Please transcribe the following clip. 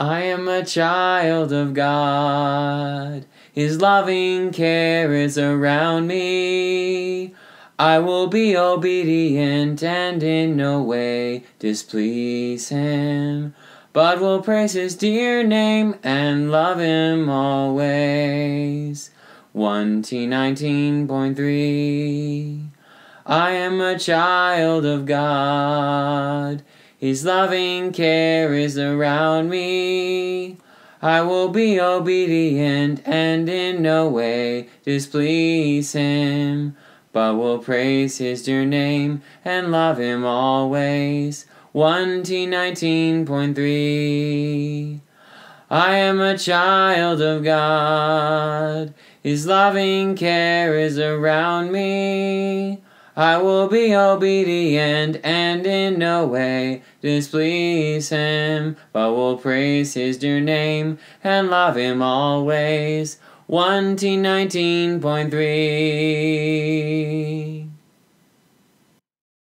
I am a child of God. His loving care is around me. I will be obedient and in no way displease him, but will praise his dear name and love him always. 1T19.3 I am a child of God. His loving care is around me. I will be obedient and in no way displease him, but will praise his dear name and love him always. 1T19.3 I am a child of God. His loving care is around me. I will be obedient and in no way displease him, but will praise his dear name and love him always. 1T19.3